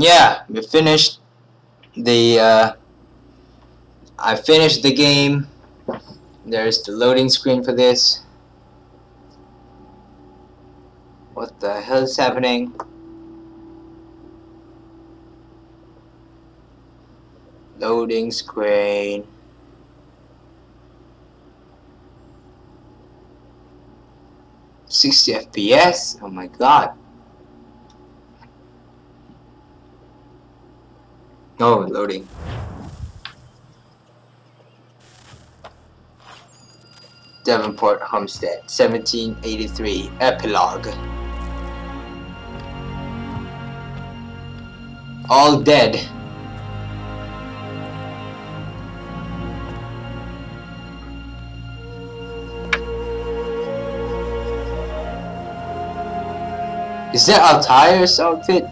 yeah, we finished the, uh, I finished the game. There's the loading screen for this. What the hell is happening? Loading screen. Sixty FPS? Oh my god. Oh, loading. Davenport Homestead, 1783, Epilogue. All dead. Is that Altair's outfit?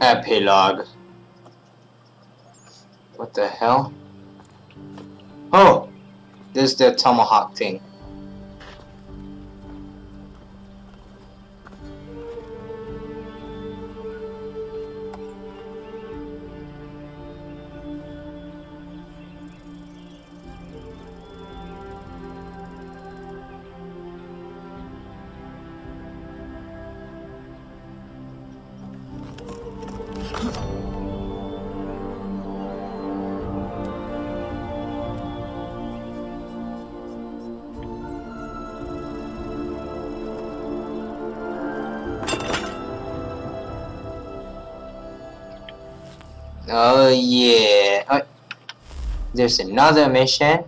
Epilogue. What the hell? Oh! This is the tomahawk thing. Oh yeah. Oh, there's another mission.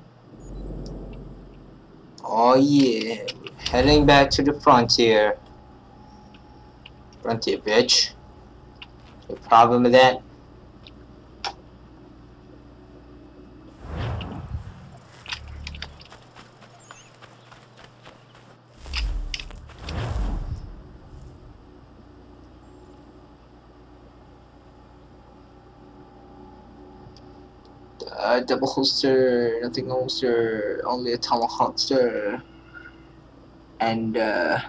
Oh yeah. Heading back to the frontier. Frontier, bitch. No problem with that? Uh, double holster, nothing holster, only a tomahawk holster, and uh,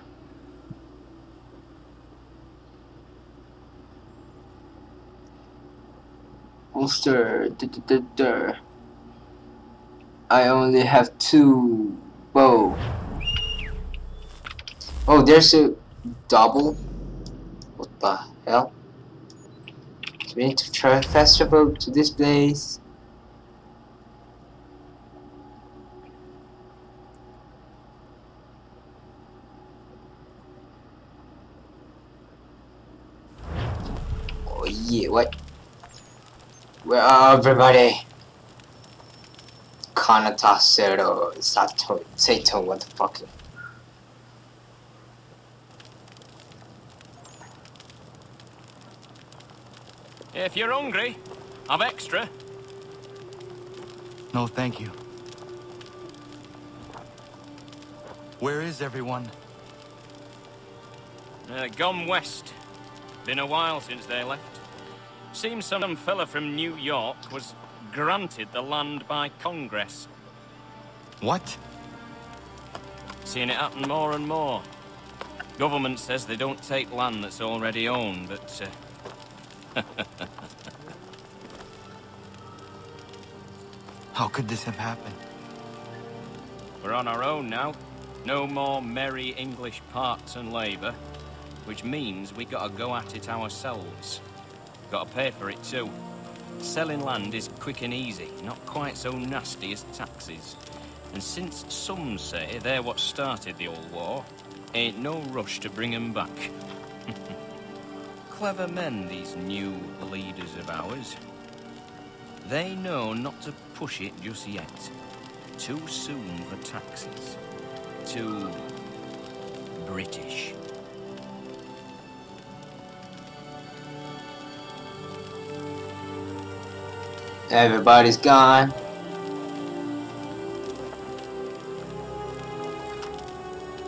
holster. I only have two bow. Oh, there's a double. What the hell? So we need to try festival to this place. Oh yeah, what? Where are everybody? Kanata Zero, Sato, Sato, what the fuck? If you're hungry, I've extra. No, thank you. Where is everyone? Uh, gone west. Been a while since they left. Seems some fella from New York was granted the land by Congress. What? Seeing it happen more and more. Government says they don't take land that's already owned, but uh, How could this have happened? we're on our own now. No more merry English parts and labour, which means we gotta go at it ourselves. Gotta pay for it too. Selling land is quick and easy, not quite so nasty as taxes. And since some say they're what started the old war, ain't no rush to bring 'em back. Clever men, these new leaders of ours. They know not to push it just yet. Too soon for taxes. Too British. Everybody's gone.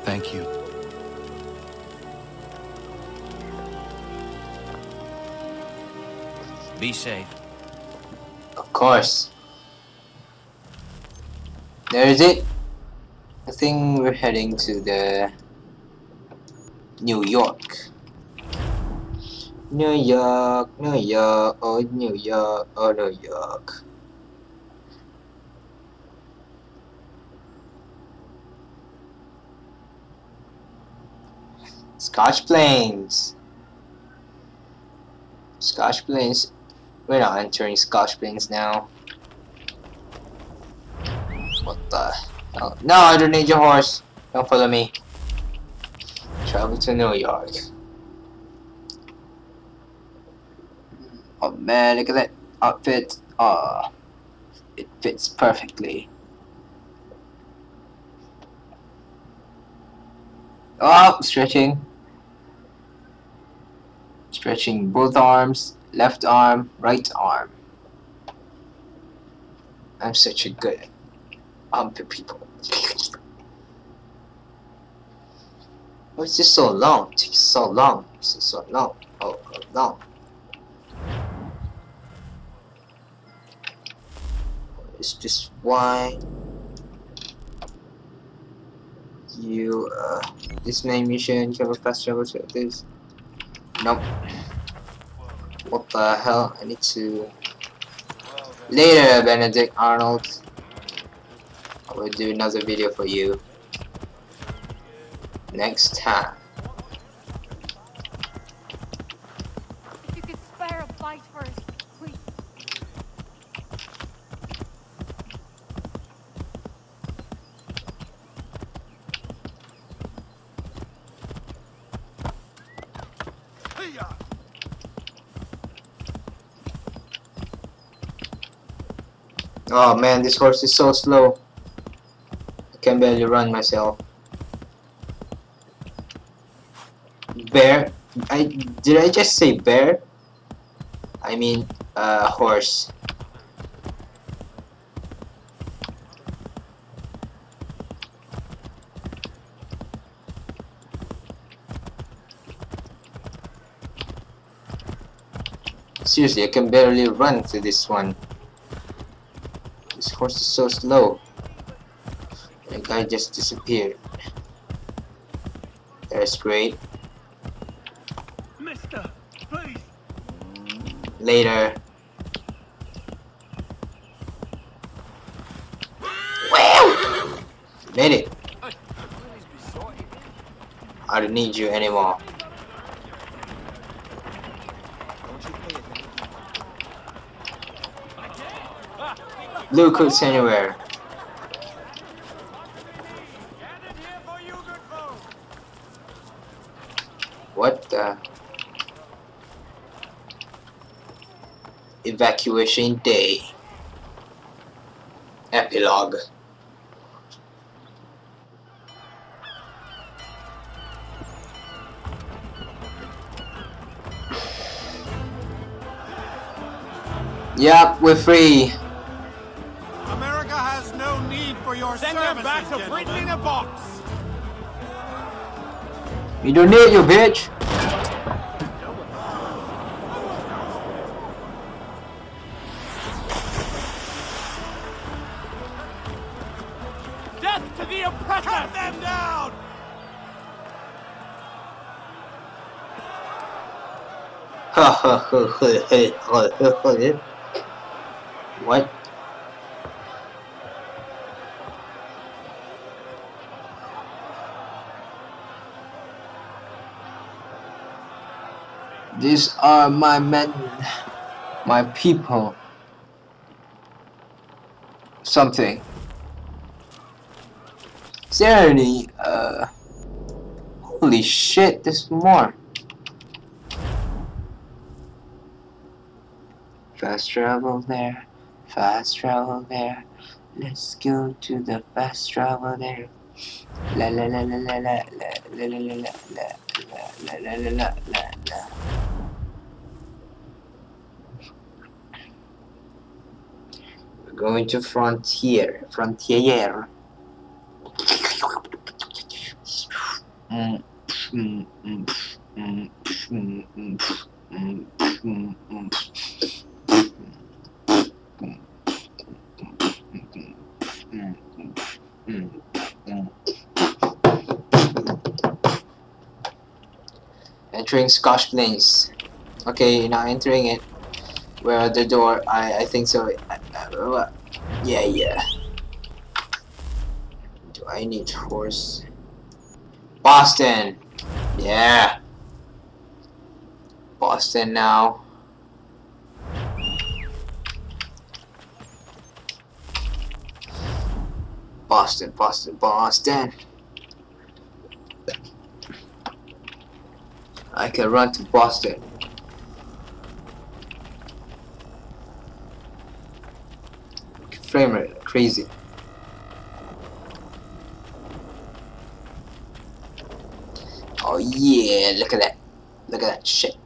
Thank you. Be safe. Of course. There's it. I think we're heading to the New York. New York, New York, oh New York, oh New York. Scotch Plains. Scotch Plains. We're not entering Scotch Plains now. What the hell? No, I don't need your horse. Don't follow me. Travel to New York. Oh man, look at that outfit. Oh, it fits perfectly. Oh, stretching. Stretching both arms, left arm, right arm. I'm such a good armpit people. Why is this so long? It takes so long. This is so long. Oh, oh, long. Is this why you uh this main mission a fast travel to this? Nope. What the hell? I need to later Benedict Arnold. I will do another video for you next time. If you could spare a bite for us, please. Oh man, this horse is so slow. I can barely run myself. Bear? I did I just say bear? I mean, uh, horse. Seriously, I can barely run to this one. Horse is so slow. The guy just disappeared. That's great. Mister, please. Later. Wow! Made it. I don't need you anymore. Blue coats anywhere. What the? Evacuation day. Epilogue. Yep, we're free. Your Send services, them back to gentlemen. Britain in a box. You don't need you, bitch. Death to the oppressor! Cut them down! Ha ha ha ha ha ha ha ha. What? These are my men, my people. Something. Is there any, uh, holy shit, there's more. Fast travel there, fast travel there, Let's go to the fast travel there. La la la la la la la la la la la la la la la la la. going to Frontier. Frontier. Entering Scotch Plains. Okay, now entering it. Where the door? I I think so. Yeah, yeah. Do I need horse? Boston. Yeah. Boston now. Boston, Boston, Boston. I can run to Boston. Frame rate crazy. Oh yeah, look at that. Look at that shit.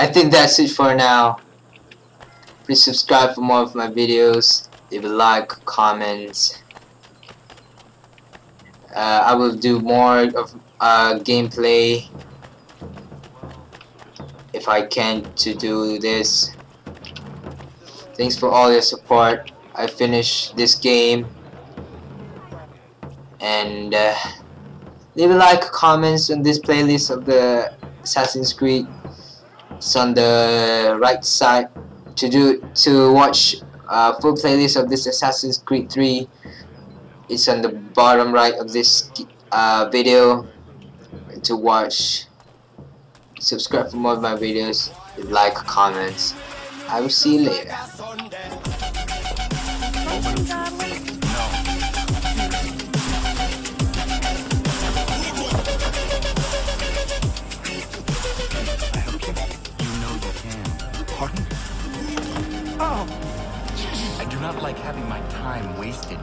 I think that's it for now. Please subscribe for more of my videos. Leave a like, comments. Uh, I will do more of uh, gameplay if I can to do this. Thanks for all your support. I finished this game and uh, leave a like, comments on this playlist of the Assassin's Creed it's on the right side to do to watch uh, full playlist of this Assassin's Creed 3 it's on the bottom right of this uh, video to watch. Subscribe for more of my videos like comments. I will see you later not like having my time wasted.